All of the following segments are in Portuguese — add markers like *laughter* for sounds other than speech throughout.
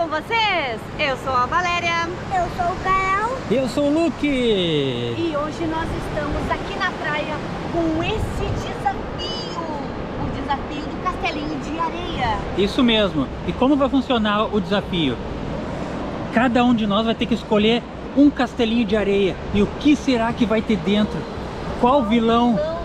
com vocês? Eu sou a Valéria. Eu sou o Gael. Eu sou o Luke. E hoje nós estamos aqui na praia com esse desafio. O desafio do castelinho de areia. Isso mesmo. E como vai funcionar o desafio? Cada um de nós vai ter que escolher um castelinho de areia. E o que será que vai ter dentro? Qual vilão? Então,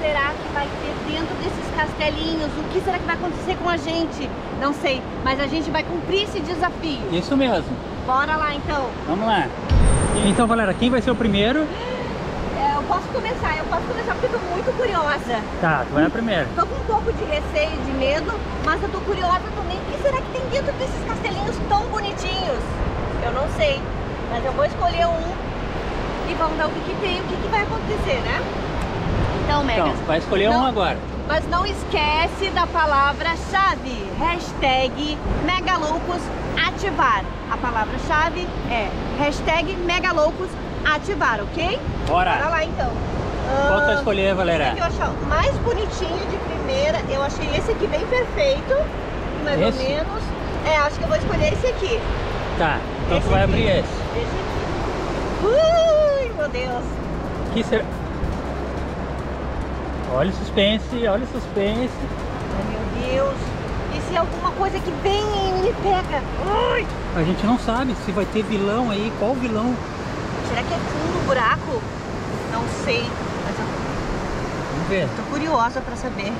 será que vai ter dentro desses castelinhos? O que será que vai acontecer com a gente? Não sei, mas a gente vai cumprir esse desafio. Isso mesmo. Bora lá então. Vamos lá. Então, galera, quem vai ser o primeiro? É, eu posso começar, eu posso começar porque eu tô muito curiosa. Tá, tu vai a primeira. Tô com um pouco de receio, de medo, mas eu tô curiosa também. O que será que tem dentro desses castelinhos tão bonitinhos? Eu não sei, mas eu vou escolher um e vamos ver o que, que tem, o que, que vai acontecer, né? Então, Megas. Então, vai escolher não, um agora. Mas não esquece da palavra-chave. Hashtag Megaloucos ativar. A palavra-chave é hashtag Megaloucos ativar, ok? Bora. Bora lá então. Qual tu vai Ah, escolher, Valéria? esse eu achei o mais bonitinho de primeira. Eu achei esse aqui bem perfeito. Mais Esse? ou menos. É, acho que eu vou escolher esse aqui. Tá, então tu Esse vai aqui. abrir esse. Esse aqui. Ui, meu Deus. Que será? Olha o suspense, olha o suspense. Ai, meu Deus. E se alguma coisa que vem e me pega? A gente não sabe se vai ter vilão aí. Qual vilão? Será que é fundo o buraco? Não sei. Mas eu Vamos ver. tô curiosa pra saber.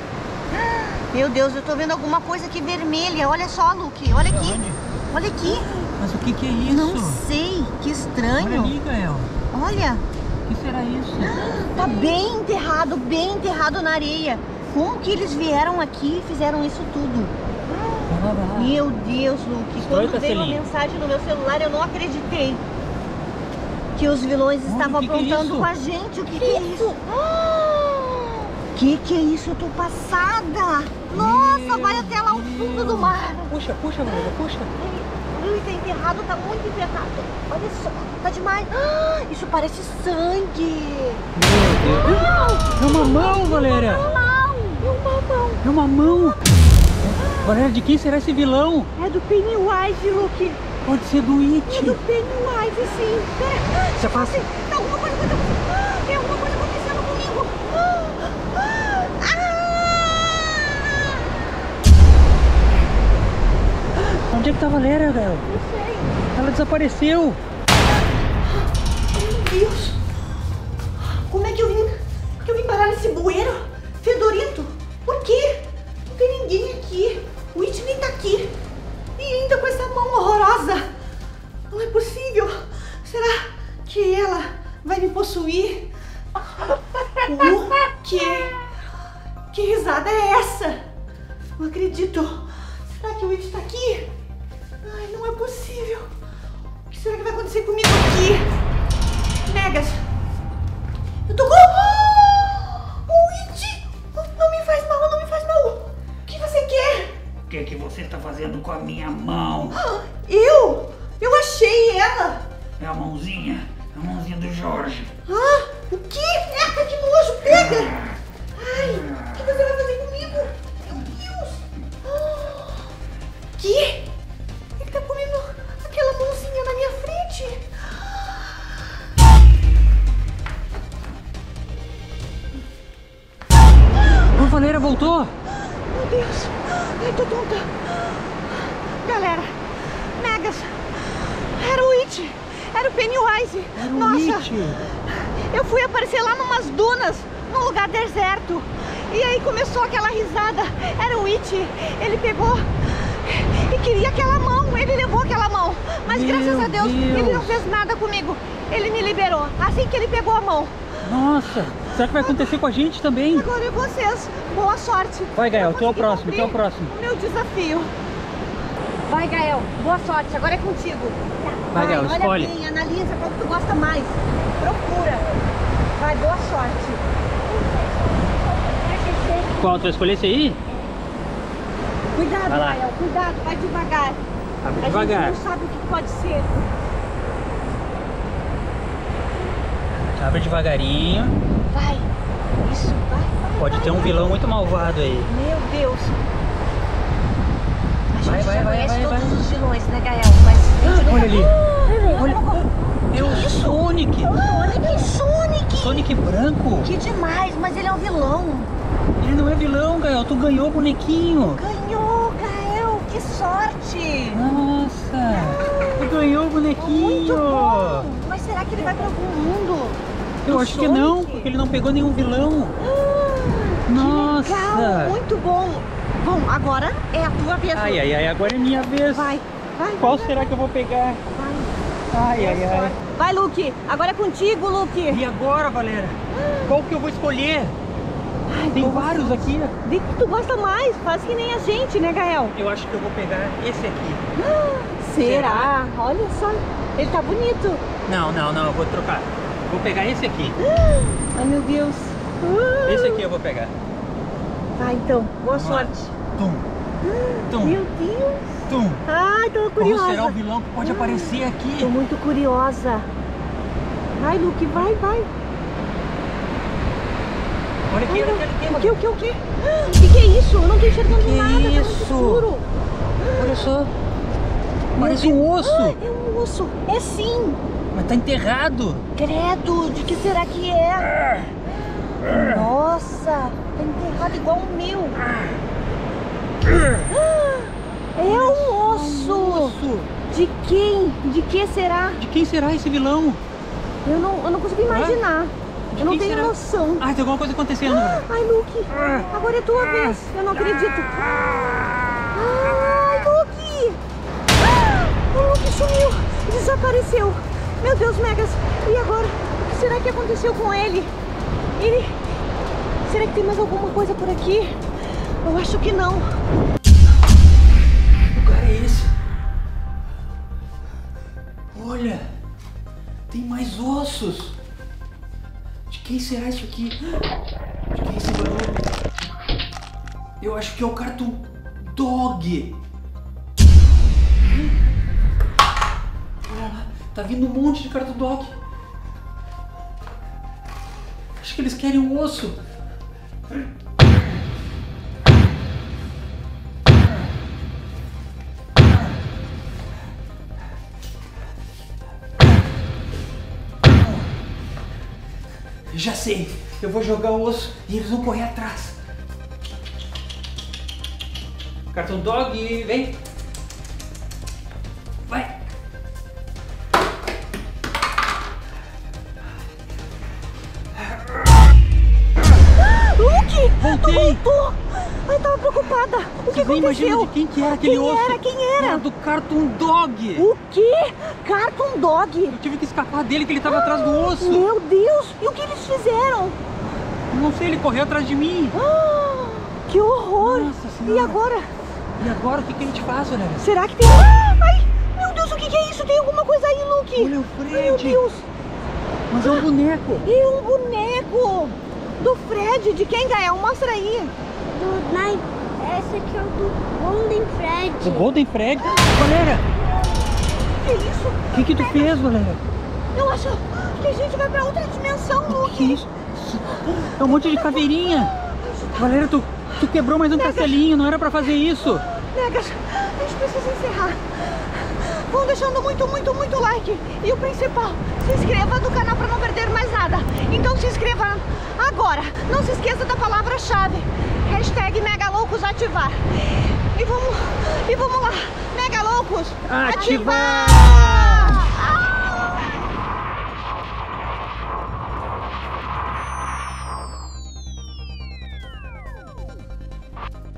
Meu Deus, eu tô vendo alguma coisa aqui vermelha. Olha só, Luke. Olha aqui. Onde? Olha aqui. Mas o que que é isso? Não sei. Que Olha estranho. ali, Gael. Olha. O que será isso? Tá bem enterrado, bem enterrado na areia. Como que eles vieram aqui e fizeram isso tudo? Lá. Meu Deus, Luke. O Quando veio a castelinho. mensagem no meu celular, eu não acreditei. Que os vilões estavam o que que é aprontando com a gente. O que, que é isso? Que que é isso? Eu tô passada. Nossa, Meu vai até lá o fundo Deus. do mar. Puxa, puxa, Valéria, puxa. Ui, tá enterrado, tá muito enterrado. Olha só, tá demais. Ah, Isso parece sangue. Meu Deus. É uma mão, Valéria. Não, é uma mão. É uma mão. Valéria, de quem será esse vilão? É do Pennywise, Luke. Pode ser do É It. do Pennywise, sim. Pera, Você faz- Tem alguma coisa acontecendo. Onde é que tá a Valéria, Gael? Não sei. Ela desapareceu. Meu Deus. Como é que eu vim, que eu vim parar nesse bueiro fedorento? Por quê? Não tem ninguém aqui. O It nem tá aqui. E ainda com essa mão horrorosa. Não é possível. Será que ela vai me possuir? O quê? Que risada é essa? Não acredito. Será que o It tá aqui? Ai, não é possível. O que será que vai acontecer comigo aqui? Megas. Eu tô com... O It! Não me faz mal, não me faz mal. O que você quer? O que, que você está fazendo com a minha mão? Galera, Megas, era o It! Era o Pennywise! Era Nossa! Eu fui aparecer lá numas dunas, num lugar deserto. E aí começou aquela risada. Era o It. Ele pegou e queria aquela mão. Ele levou aquela mão. Mas Meu graças a Deus, ele não Deus. fez nada comigo. Ele me liberou. Assim que ele pegou a mão. Nossa, será que vai acontecer com a gente também? Agora é vocês. Boa sorte. Vai, Gael, tu é o próximo, tu é o próximo. O meu desafio. Vai, Gael. Boa sorte. Agora é contigo. Vai, Gael, olha escolhe. bem, analisa qual que tu gosta mais. Procura. Vai, boa sorte. Qual? Tu vai escolher esse aí? Cuidado, Vai. Gael. Cuidado. Vai devagar. A devagar. gente não sabe o que pode ser. Abre devagarinho. Vai. Isso, vai. vai Pode vai, ter um vilão muito malvado aí. Meu Deus. gente Vai, vai, já vai, conhece vai, todos os vilões, né, Gael? Mas a gente Olha ali. Olha. É o Sonic. Sonic, Sonic! Sonic branco. Que demais, mas ele é um vilão. Ele não é vilão, Gael. Tu ganhou o bonequinho. Ganhou, Gael! Que sorte! Nossa. Tu ganhou o bonequinho. Muito bom! Mas será que ele vai pra algum mundo? Eu acho que não, Sonic? porque ele não pegou nenhum vilão. Ah, Nossa. Legal, muito bom. Bom, agora é a tua vez. Ai, ai, ai. Agora é minha vez. Vai, vai. Qual vai, será que eu vou pegar? vai. Ai, ai, ai. Vai, Luke. Agora é contigo, Luke. E agora, Valera? Qual que eu vou escolher? Ai, Tem vários aqui. Vê que tu gosta mais. Faz que nem a gente, né, Gael? Eu acho que eu vou pegar esse aqui. Será? Olha só. Ele tá bonito. Não, não, não. Eu vou trocar. Vou pegar esse aqui. *gasps* Ai, meu Deus. Esse aqui eu vou pegar. Vai, então. Boa Vamos lá. sorte. Tum. *gasps* Tum. Meu Deus. Tum. Ai, tô Qual curiosa. será o vilão que pode *gasps* aparecer aqui? Tô muito curiosa. Vai, Luke, vai, vai. Olha aqui, olha aqui. O que, o que, o que? O que, que é isso? Eu não tô enxergando Que nada, tá muito isso? escuro. Olha só. Parece um osso. Ah, é um É sim. Mas tá enterrado. Credo, de que será que é? Nossa, tá enterrado igual o meu. Ah, É um osso. Osso. De quem? De que será? De quem será esse vilão? Eu não, eu não consigo imaginar. De Eu não tenho será? noção. Ai, tem alguma coisa acontecendo. velho. Ai, Luke, agora é tua vez. Eu não acredito. Ai, Luke! Ah, O Luke sumiu, desapareceu. Meu Deus, Megas, e agora? O que será que aconteceu com ele? Ele. Será que tem mais alguma coisa por aqui? Eu acho que não. Que lugar é esse? Olha, tem mais ossos. De quem será isso aqui? De quem é esse barulho? Eu acho que é o Cartoon Dog. Tá vindo um monte de Cartoon Dog. Acho que eles querem um osso. Já sei, eu vou jogar o osso e eles vão correr atrás. Cartão Dog, vem. Que nem imagina aconteceu? de quem que era aquele Quem osso. era? Quem era? Era do Cartoon Dog. O quê? Cartoon Dog? Eu tive que escapar dele, que ele tava atrás do osso. Meu Deus! E o que eles fizeram? Não sei, ele correu atrás de mim. Ah, que horror! Nossa e Senhora. agora? E agora, o que, que a gente faz, olha? Será que tem... Ah, ai! Meu Deus, o que, que é isso? Tem alguma coisa aí, Luke? Olha o Ai, Meu Fred. Deus! Mas é um boneco. E *gasps* um boneco do Fred. De quem, Gael? Mostra aí. Do Night. Esse aqui é o do Golden Fred. O Golden Fred. Galera, Que isso? o que que tu fez, galera? Eu acho que a gente vai pra outra dimensão, Luke. que é isso? É um monte de caveirinha. Galera, tu, tu quebrou mais um castelinho, não era pra fazer isso. Negas, a gente precisa encerrar. Vão deixando muito, muito, muito like. E o principal, se inscreva no canal para não perder mais nada. Então se inscreva agora. Não se esqueça da palavra-chave. Hashtag Megaloucos ativar. E vamos, e vamos lá. Megaloucos Ativar! ativar!